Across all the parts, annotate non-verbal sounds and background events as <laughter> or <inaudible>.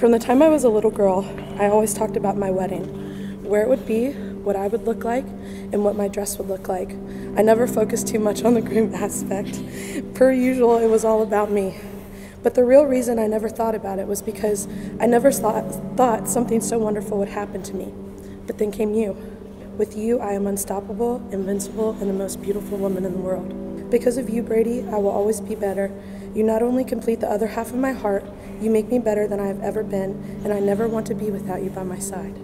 From the time I was a little girl, I always talked about my wedding, where it would be, what I would look like, and what my dress would look like. I never focused too much on the groom <laughs> aspect. Per usual, it was all about me. But the real reason I never thought about it was because I never thought, thought something so wonderful would happen to me. But then came you. With you, I am unstoppable, invincible, and the most beautiful woman in the world. Because of you, Brady, I will always be better. You not only complete the other half of my heart, you make me better than I have ever been, and I never want to be without you by my side.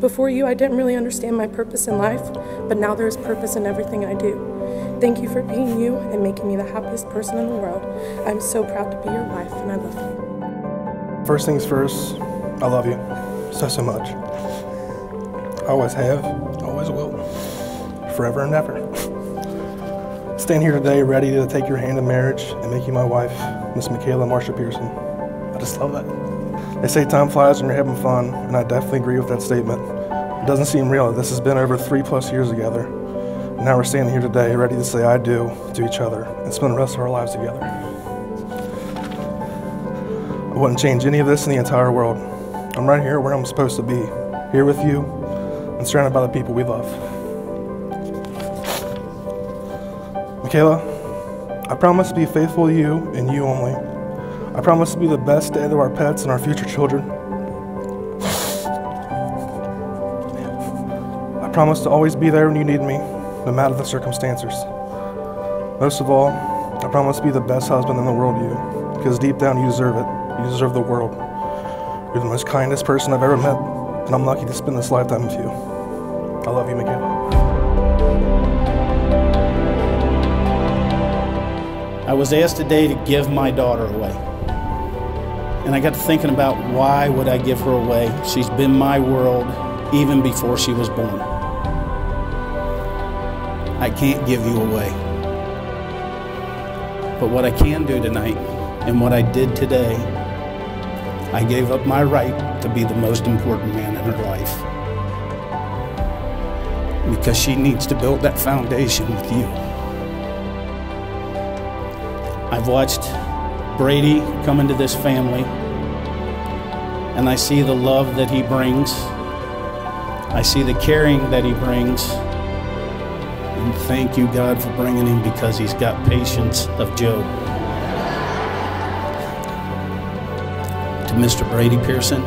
Before you, I didn't really understand my purpose in life, but now there is purpose in everything I do. Thank you for being you and making me the happiest person in the world. I'm so proud to be your wife, and I love you. First things first, I love you so, so much. I always have, always will, forever and ever. Stand here today ready to take your hand in marriage and make you my wife, Miss Michaela Marsha Pearson. I just love that. They say time flies when you're having fun, and I definitely agree with that statement. It doesn't seem real. This has been over three plus years together. And now we're standing here today ready to say I do to each other and spend the rest of our lives together. I wouldn't change any of this in the entire world. I'm right here where I'm supposed to be, here with you and surrounded by the people we love. Michaela, I promise to be faithful to you and you only. I promise to be the best dad to our pets and our future children. I promise to always be there when you need me, no matter the circumstances. Most of all, I promise to be the best husband in the world to you, because deep down you deserve it. You deserve the world. You're the most kindest person I've ever met, and I'm lucky to spend this lifetime with you. I love you, Michaela. Was asked today to give my daughter away. And I got to thinking about why would I give her away? She's been my world even before she was born. I can't give you away. But what I can do tonight and what I did today, I gave up my right to be the most important man in her life. Because she needs to build that foundation with you. Watched Brady come into this family, and I see the love that he brings. I see the caring that he brings. And thank you, God, for bringing him because he's got patience of Job. To Mr. Brady Pearson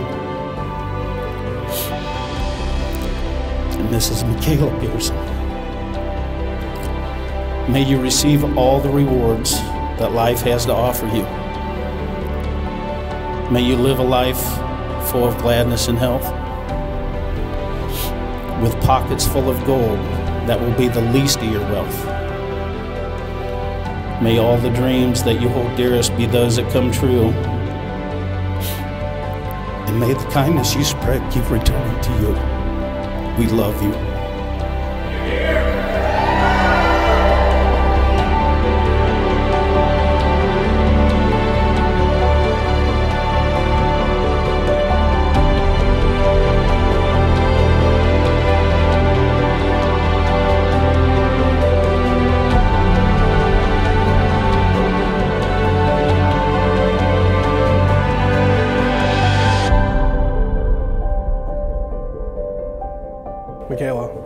and Mrs. Michaela Pearson, may you receive all the rewards that life has to offer you. May you live a life full of gladness and health, with pockets full of gold that will be the least of your wealth. May all the dreams that you hold dearest be those that come true. And may the kindness you spread keep returning to you. We love you.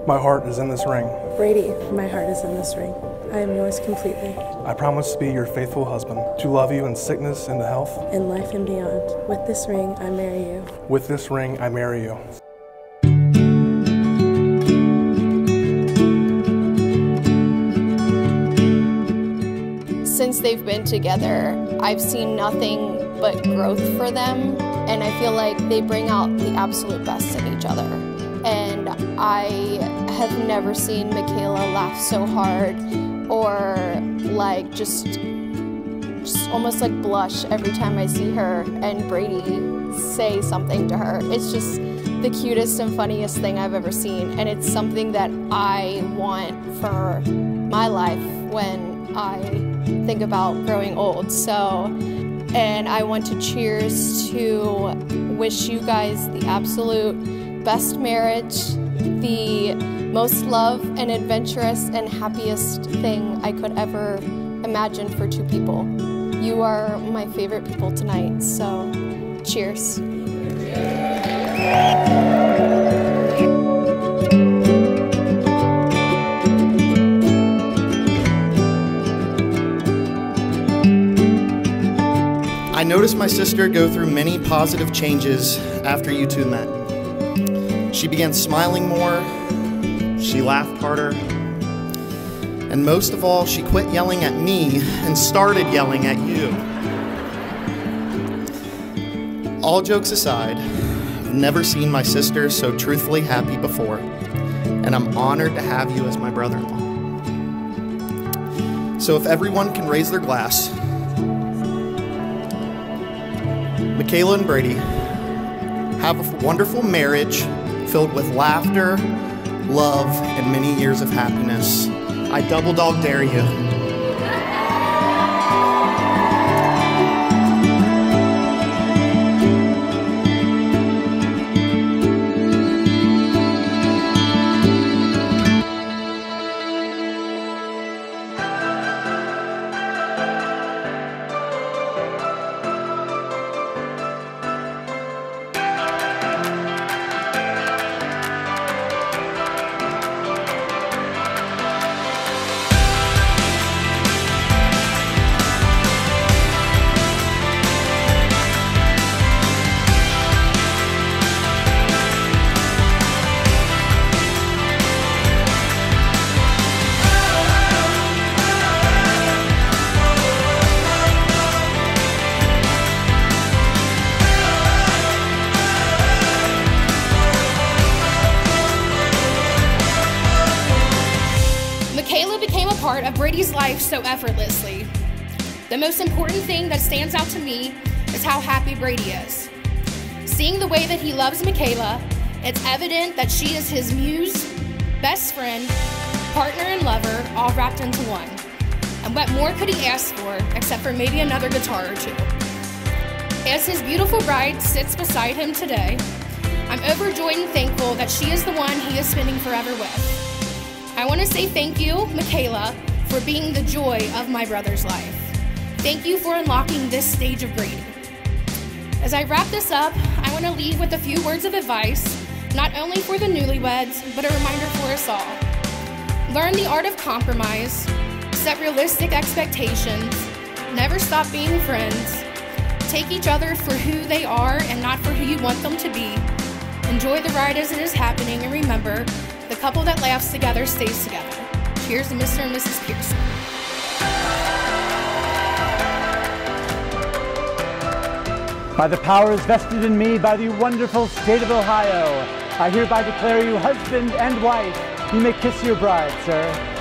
My heart is in this ring. Brady, my heart is in this ring. I am yours completely, I promise to be your faithful husband, to love you in sickness and the health. in life and beyond. With this ring, I marry you. With this ring, I marry you. since they've been together, I've seen nothing but growth for them, and I feel like they bring out the absolute best in each other. And I have never seen Michaela laugh so hard or like just just almost like blush every time I see her and Brady say something to her. It's just the cutest and funniest thing I've ever seen, and it's something that I want for my life when I think about growing old. So, and I want to cheers to wish you guys the absolute best marriage, the most love and adventurous and happiest thing I could ever imagine for two people. You are my favorite people tonight, so cheers. I noticed my sister go through many positive changes after you two met. She began smiling more, she laughed harder, and most of all, she quit yelling at me and started yelling at you. All jokes aside, I've never seen my sister so truthfully happy before, and I'm honored to have you as my brother in law. So, if everyone can raise their glass, Michaela and Brady have a wonderful marriage filled with laughter, love, and many years of happiness. I double dog dare you. Michaela became a part of Brady's life so effortlessly. The most important thing that stands out to me is how happy Brady is. Seeing the way that he loves Michaela, it's evident that she is his muse, best friend, partner, and lover, all wrapped into one. And what more could he ask for except for maybe another guitar or two? As his beautiful bride sits beside him today, I'm overjoyed and thankful that she is the one he is spending forever with. I want to say thank you, Michaela, for being the joy of my brother's life. Thank you for unlocking this stage of Brady. As I wrap this up, I want to leave with a few words of advice, not only for the newlyweds, but a reminder for us all. Learn the art of compromise, set realistic expectations, never stop being friends, take each other for who they are and not for who you want them to be. Enjoy the ride as it is happening, and remember, the couple that laughs together stays together. To Mr. and Mrs. Pearson. By the powers vested in me by the wonderful state of Ohio, I hereby declare you husband and wife. You may kiss your bride, sir.